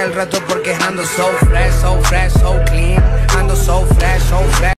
El rato porque ando so fresh, so fresh, so clean. Ando so fresh, so fresh.